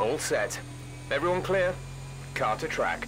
All set. Everyone clear? Car to track.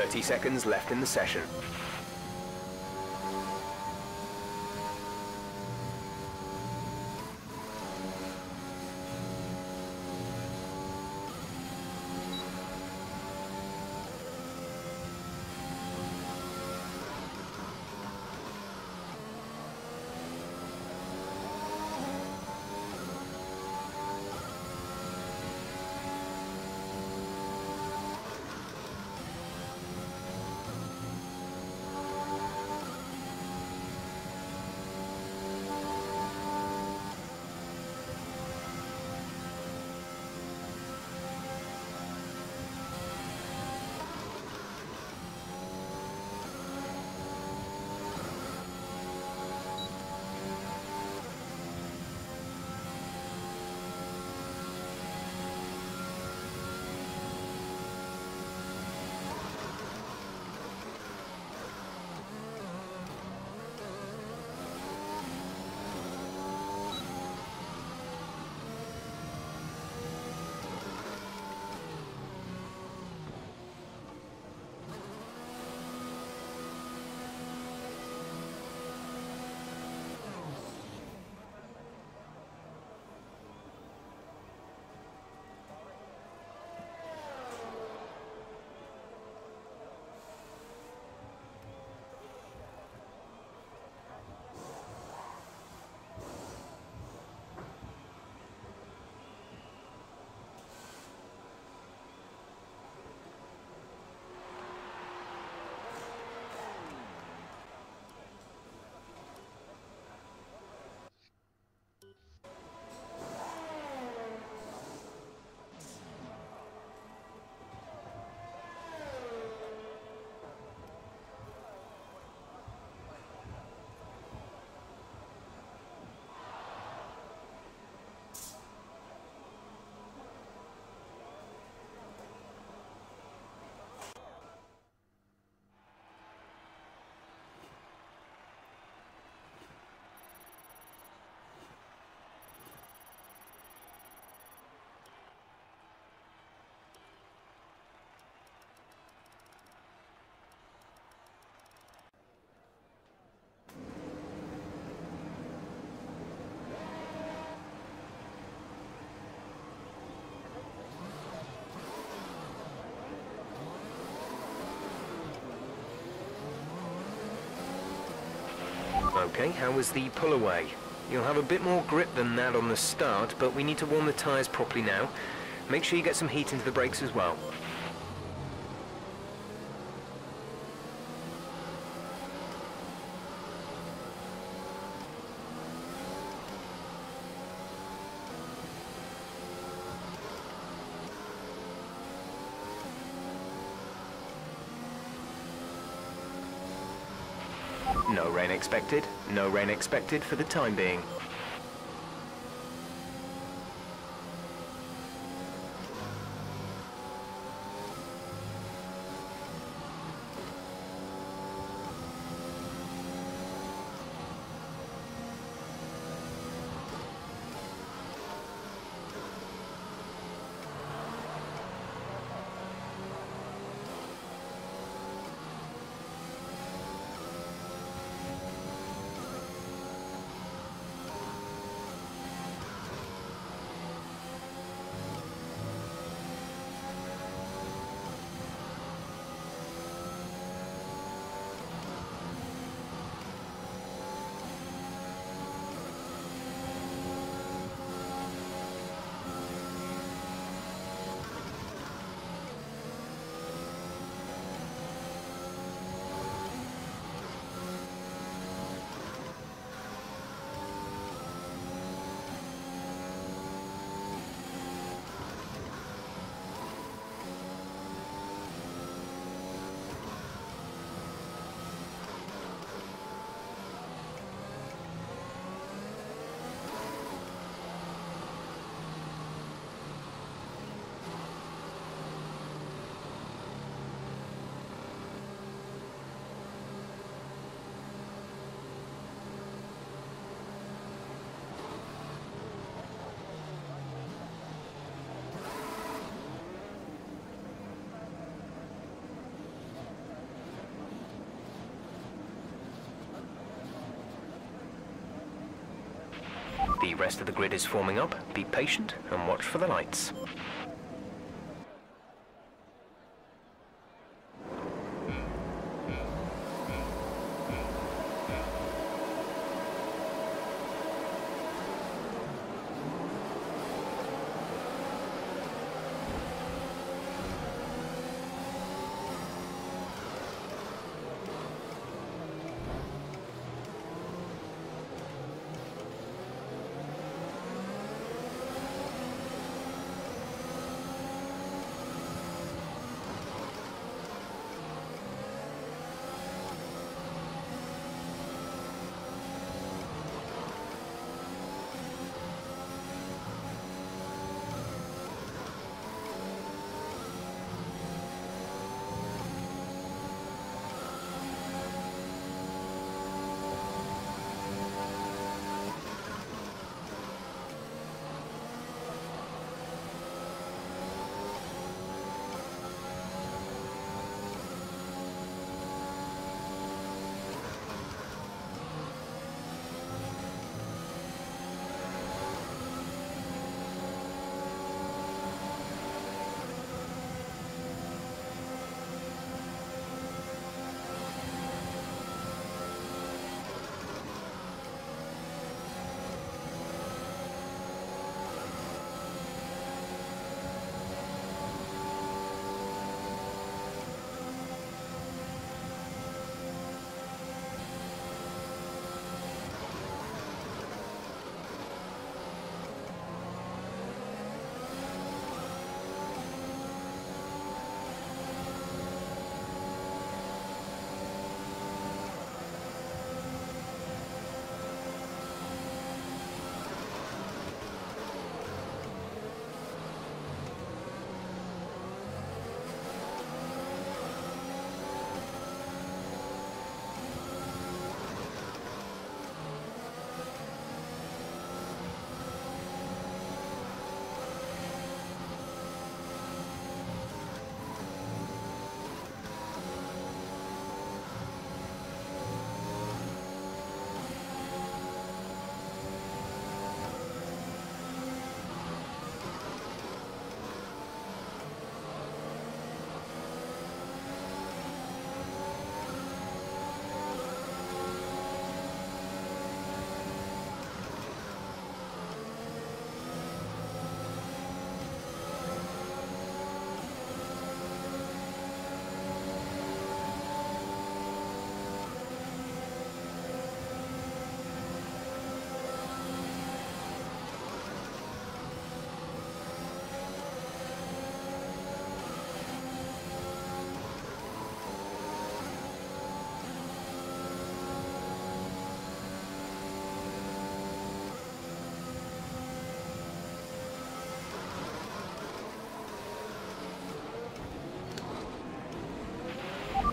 30 seconds left in the session. Okay, how was the pull away? You'll have a bit more grip than that on the start, but we need to warm the tyres properly now. Make sure you get some heat into the brakes as well. No rain expected. No rain expected for the time being. The rest of the grid is forming up. Be patient and watch for the lights.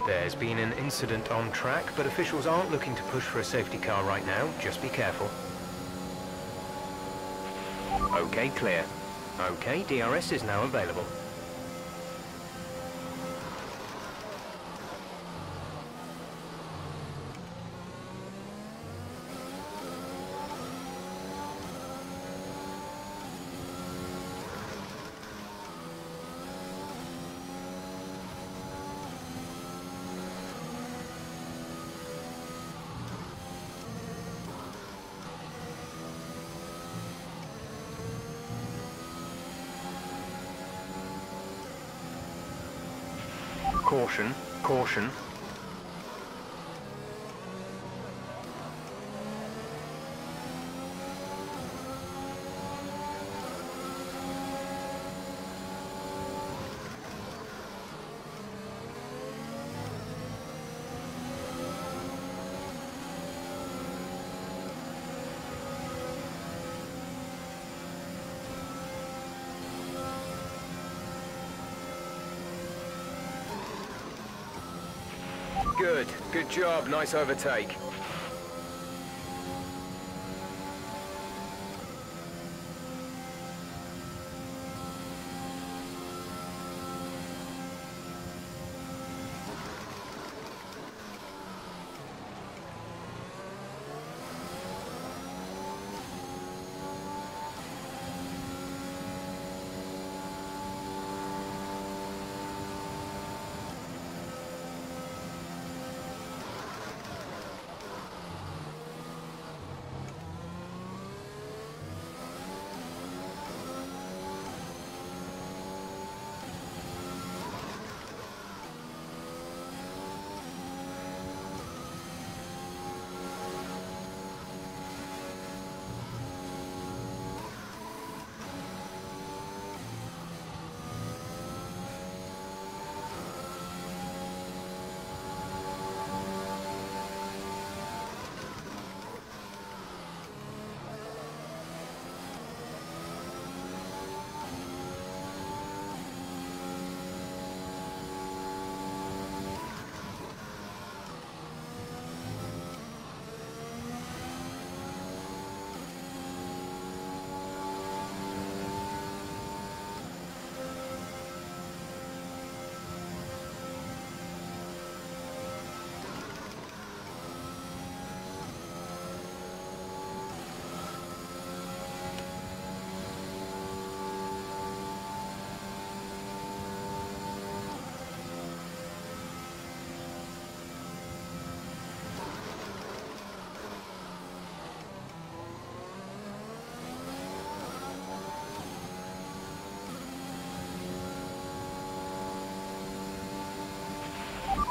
There's been an incident on track, but officials aren't looking to push for a safety car right now. Just be careful. Okay, clear. Okay, DRS is now available. Caution, caution. Good. Good job. Nice overtake.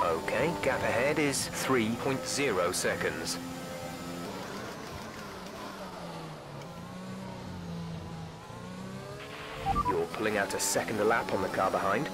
Okay, gap ahead is 3.0 seconds. You're pulling out a second lap on the car behind.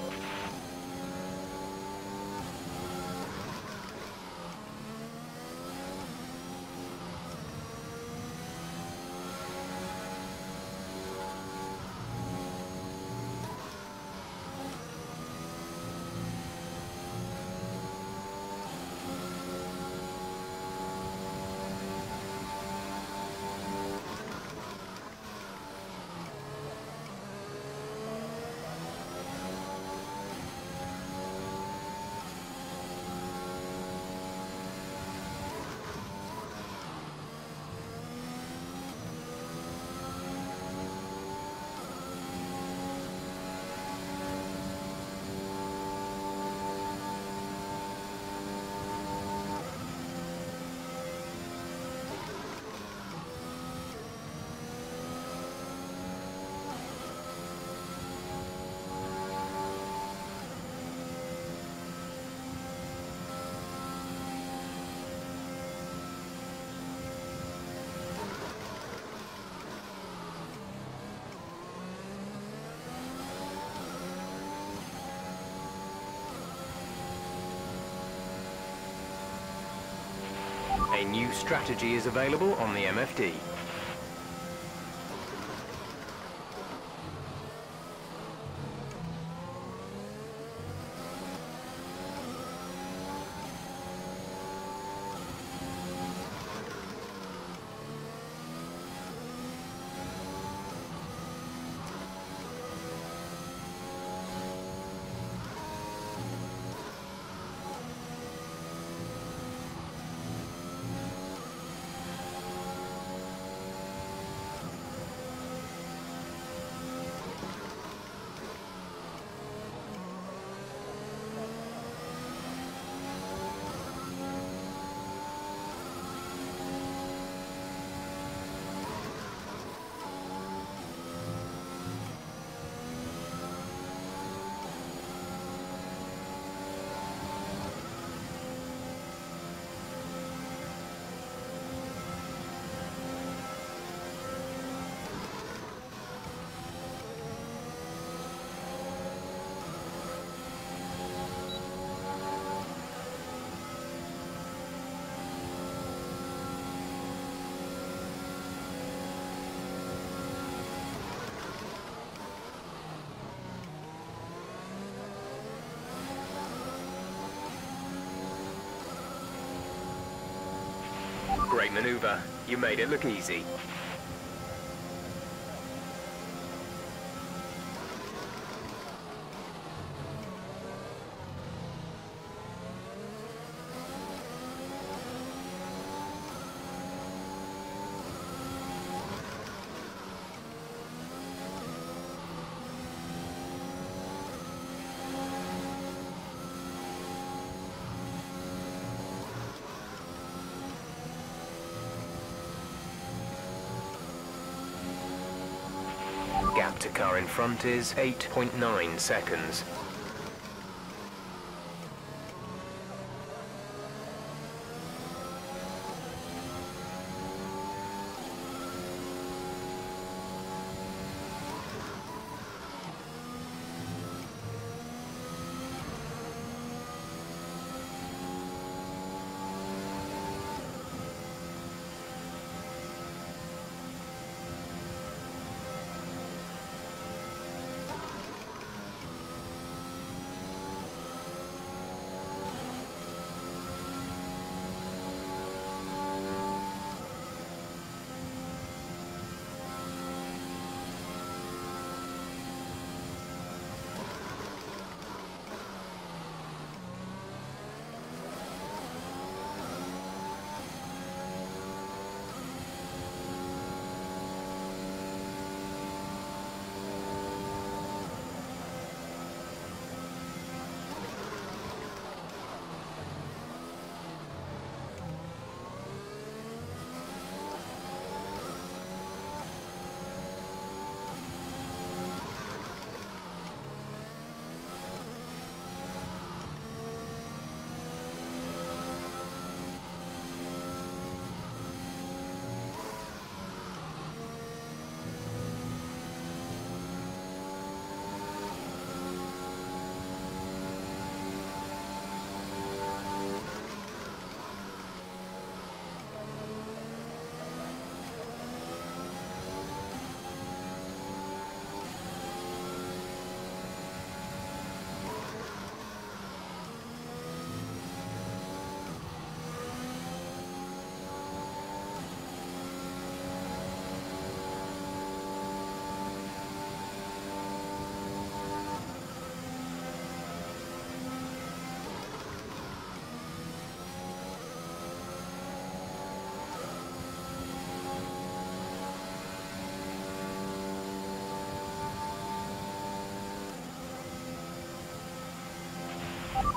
Strategy is available on the MFD. Great maneuver. You made it look easy. Car in front is 8.9 seconds.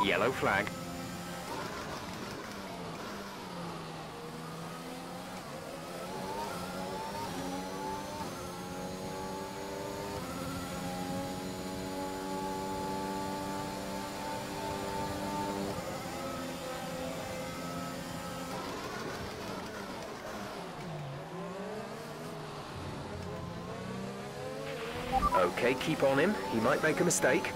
Yellow flag. Okay, keep on him. He might make a mistake.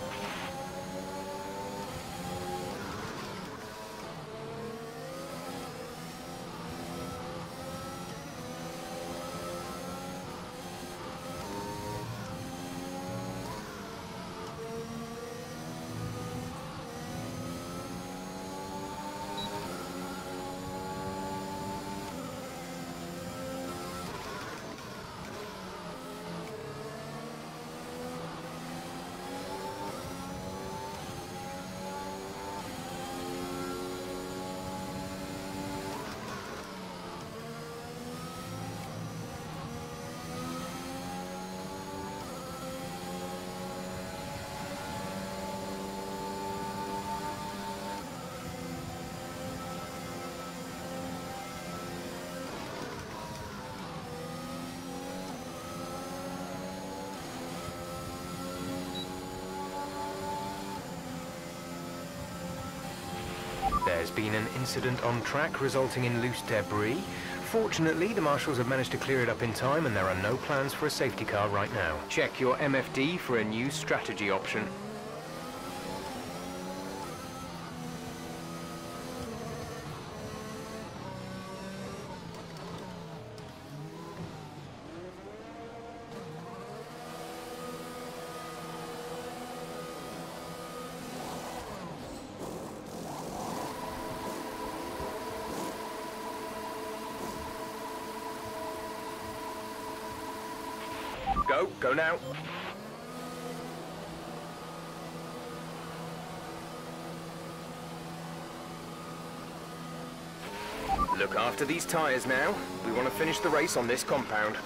There's been an incident on track resulting in loose debris. Fortunately, the marshals have managed to clear it up in time and there are no plans for a safety car right now. Check your MFD for a new strategy option. Go, now. Look after these tyres now. We want to finish the race on this compound.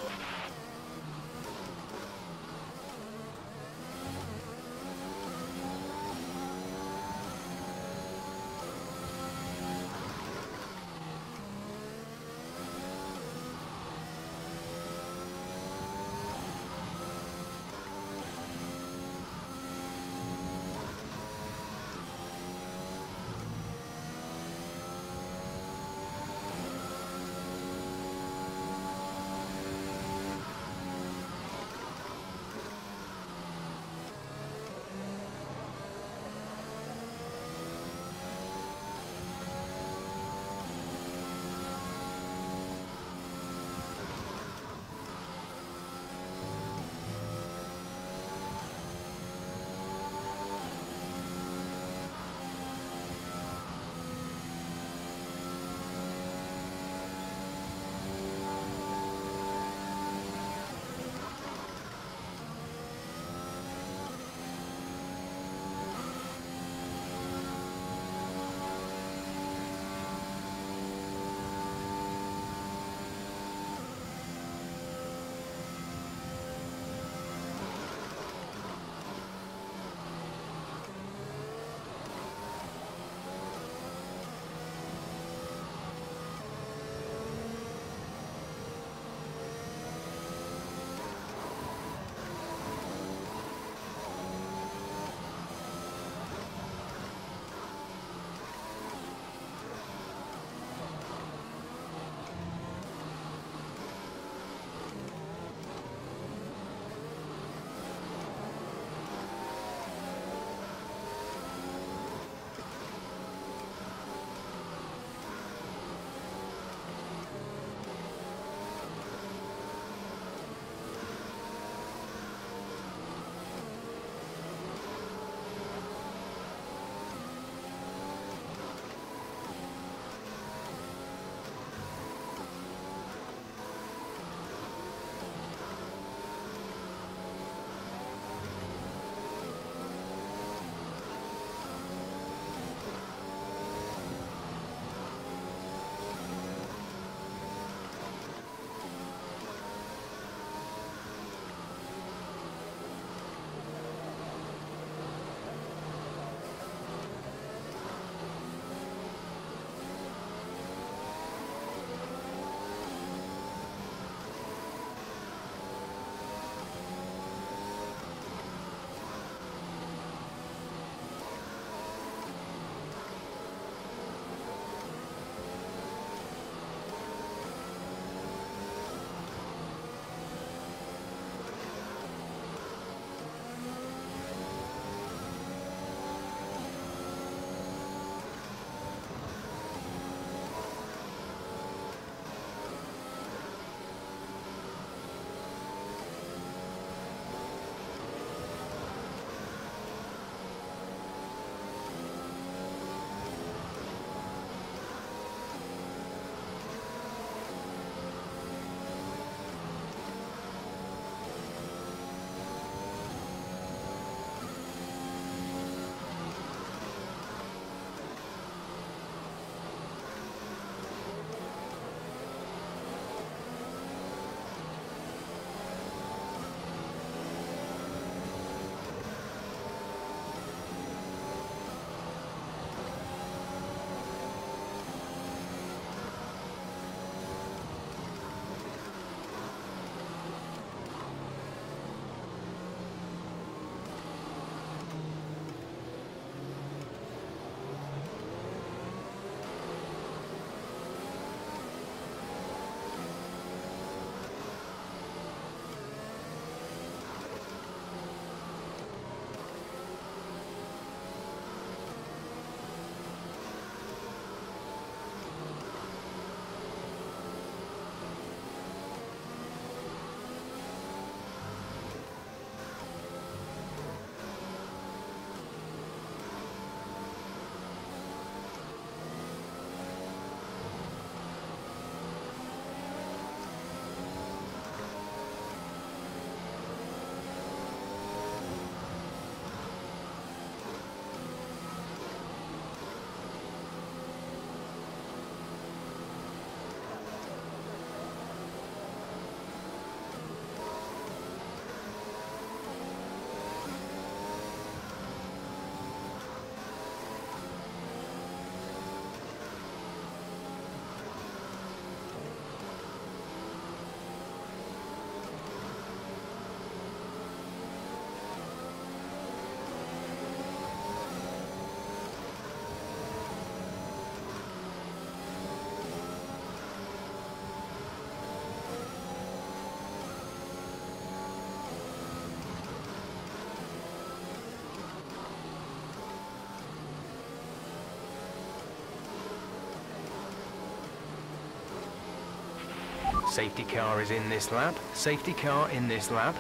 Safety car is in this lap. Safety car in this lap.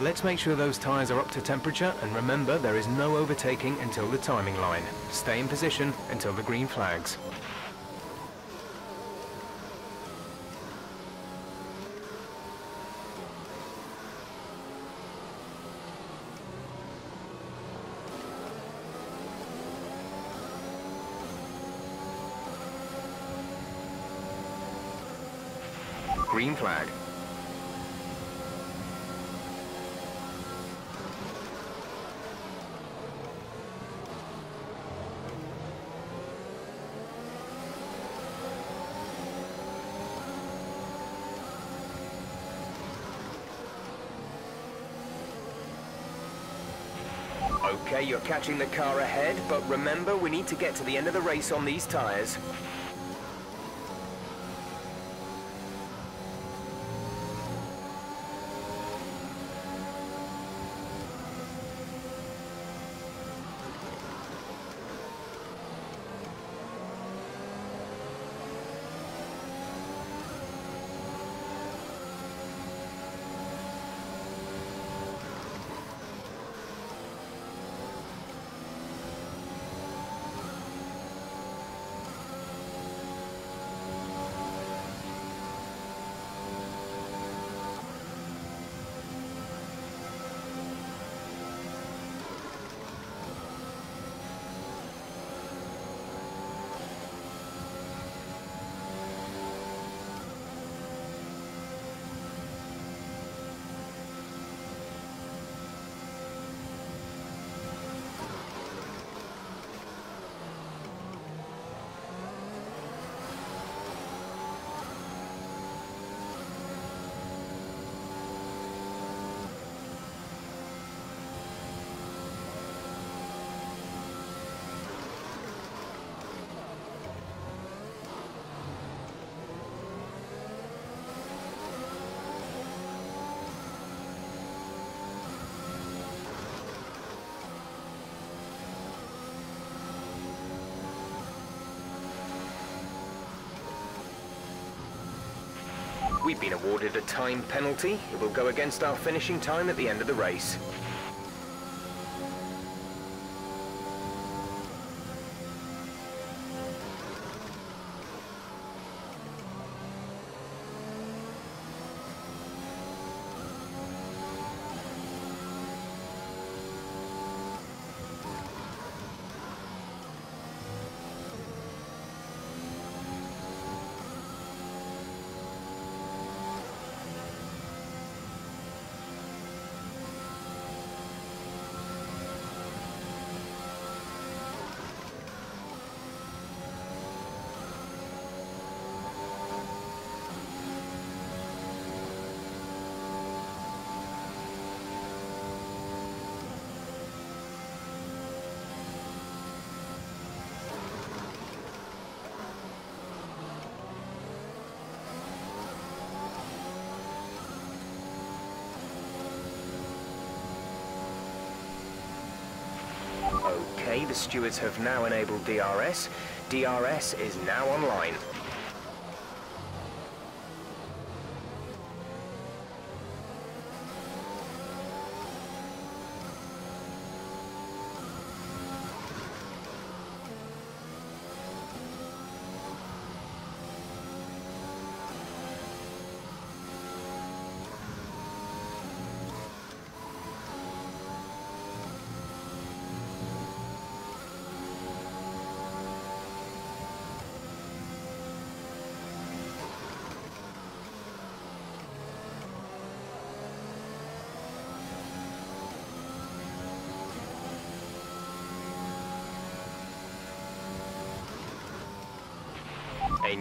Let's make sure those tyres are up to temperature and remember there is no overtaking until the timing line. Stay in position until the green flags. Green flag. Okay, you're catching the car ahead, but remember, we need to get to the end of the race on these tyres. We've been awarded a time penalty. It will go against our finishing time at the end of the race. The stewards have now enabled DRS. DRS is now online.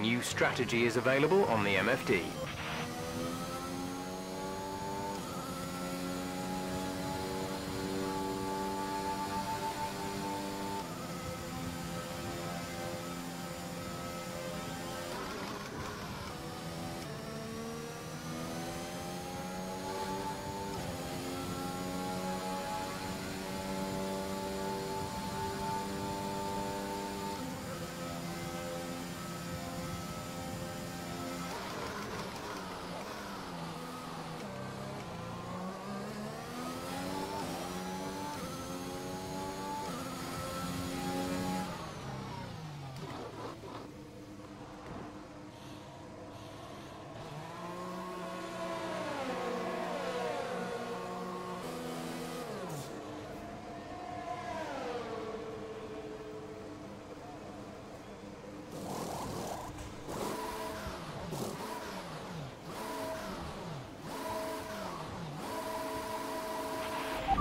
New strategy is available on the MFD.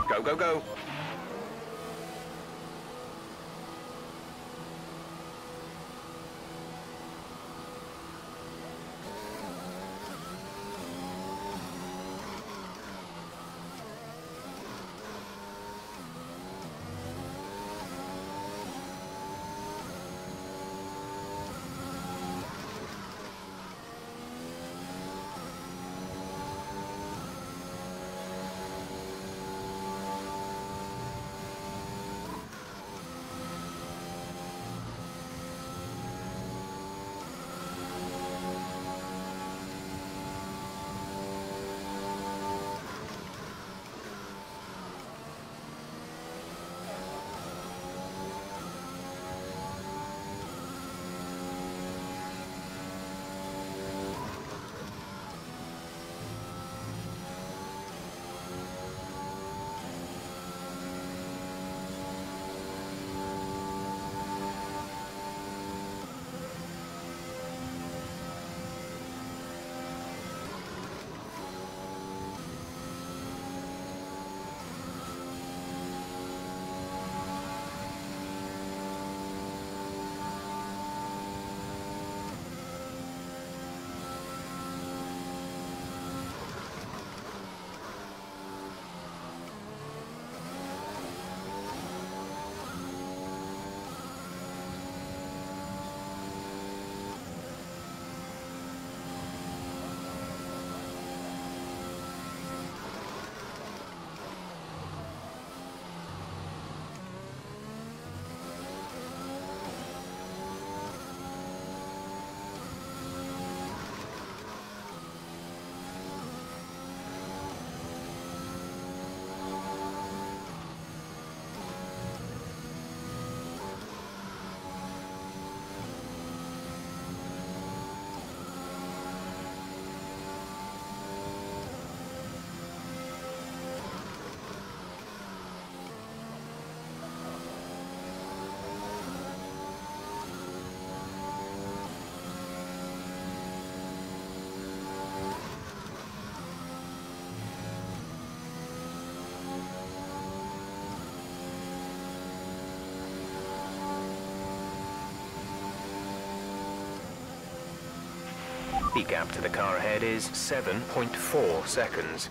Go, go, go. The gap to the car ahead is 7.4 seconds.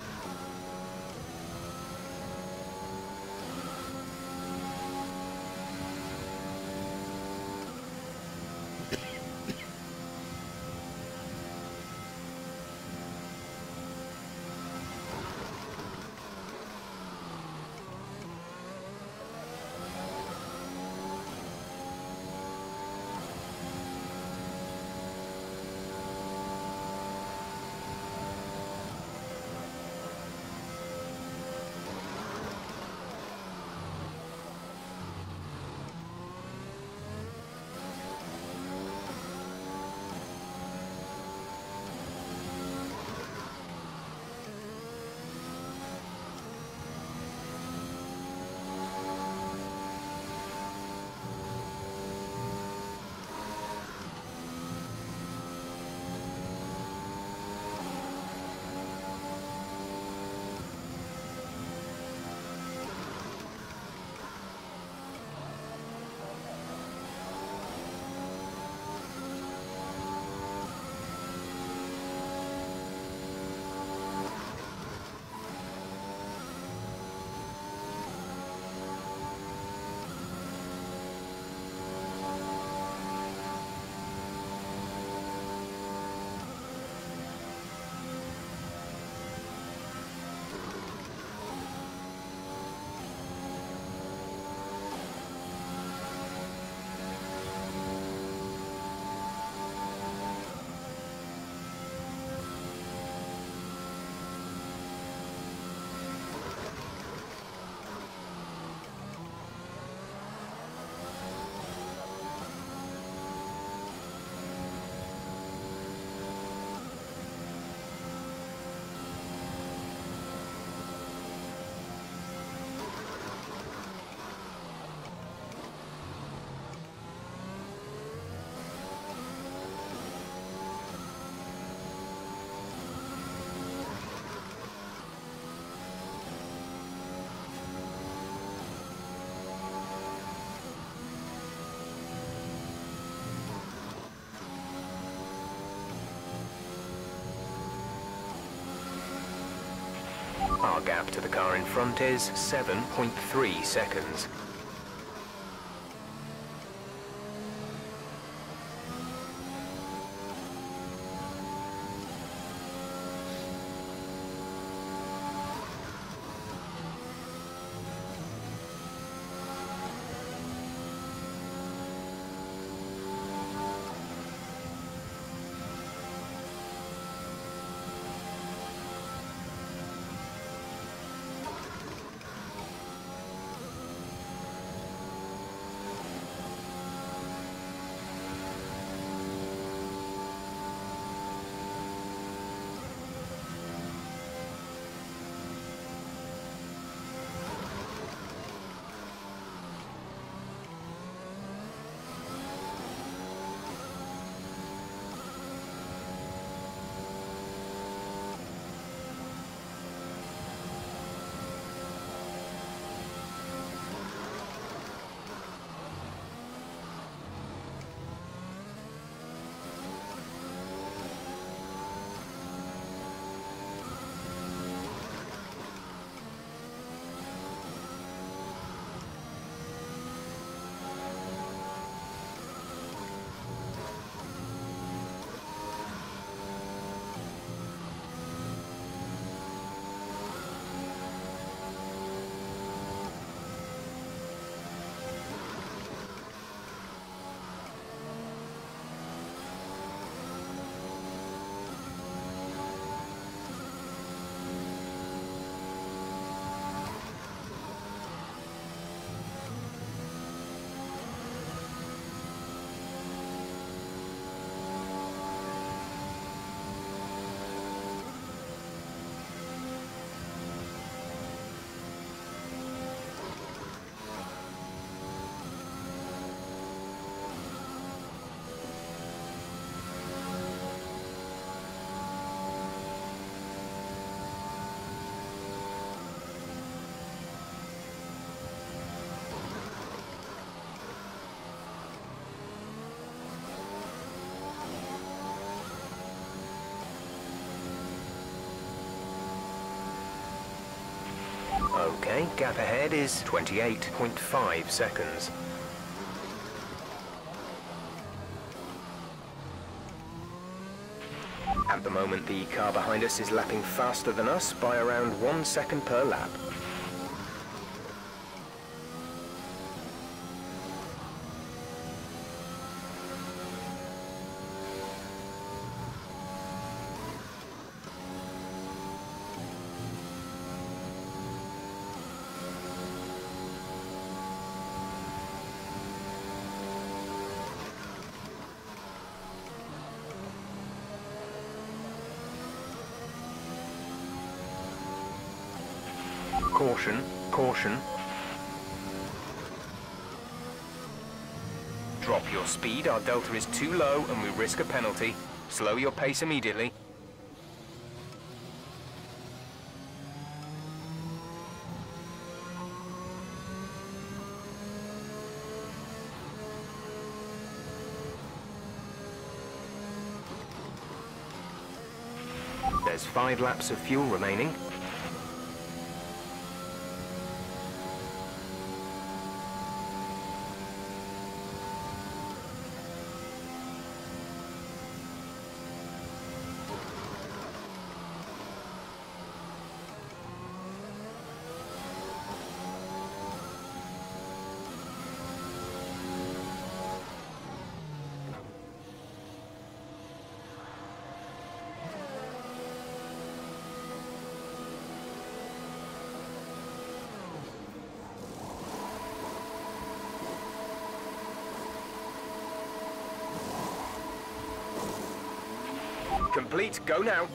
Our gap to the car in front is 7.3 seconds. Gap ahead is 28.5 seconds. At the moment, the car behind us is lapping faster than us by around one second per lap. Our delta is too low and we risk a penalty. Slow your pace immediately. There's five laps of fuel remaining. Go now.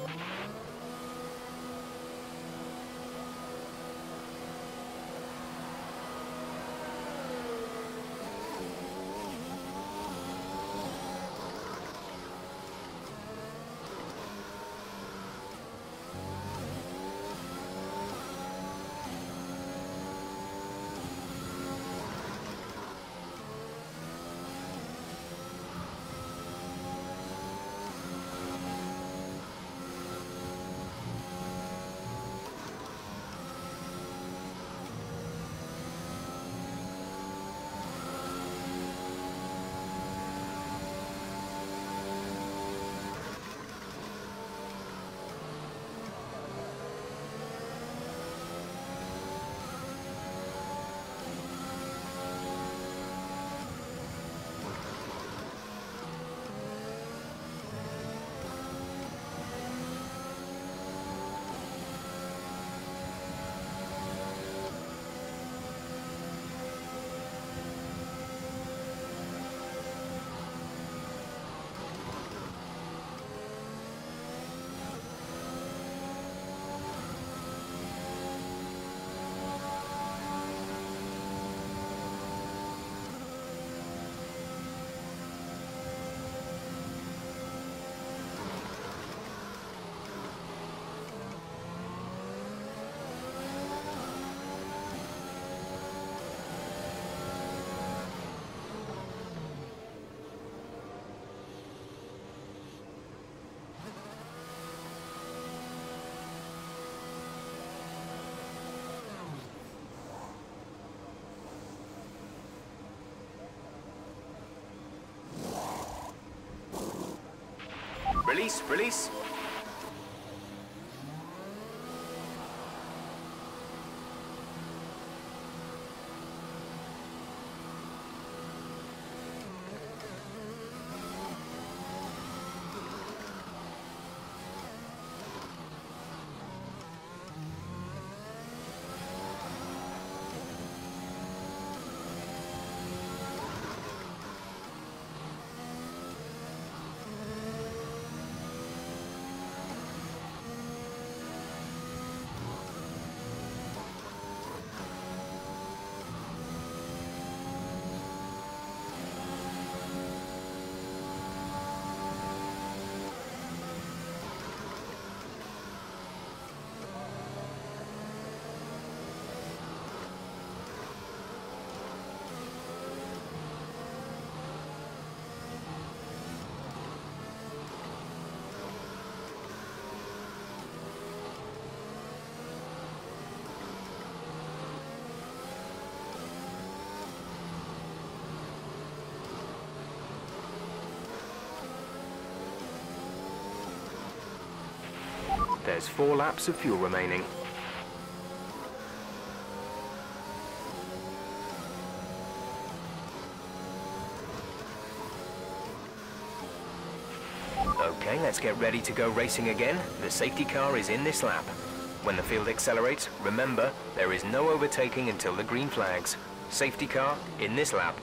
Release, release. There's four laps of fuel remaining. Okay, let's get ready to go racing again. The safety car is in this lap. When the field accelerates, remember, there is no overtaking until the green flags. Safety car in this lap.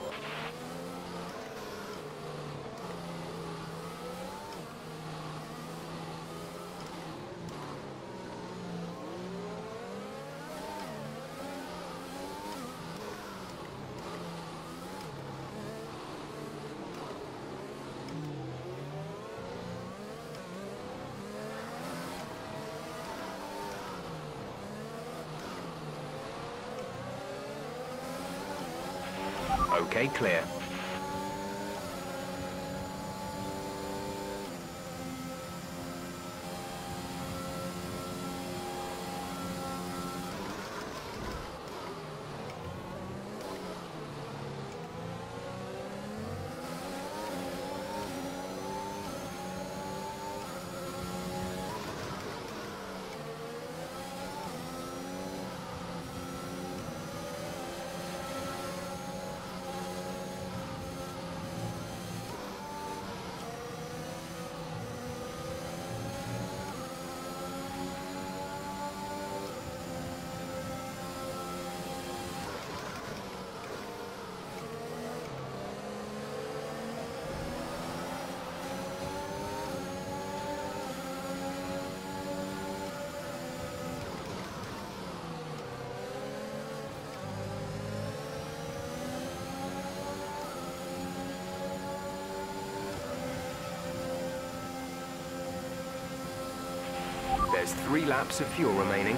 Three laps of fuel remaining.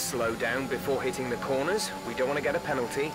slow down before hitting the corners. We don't want to get a penalty.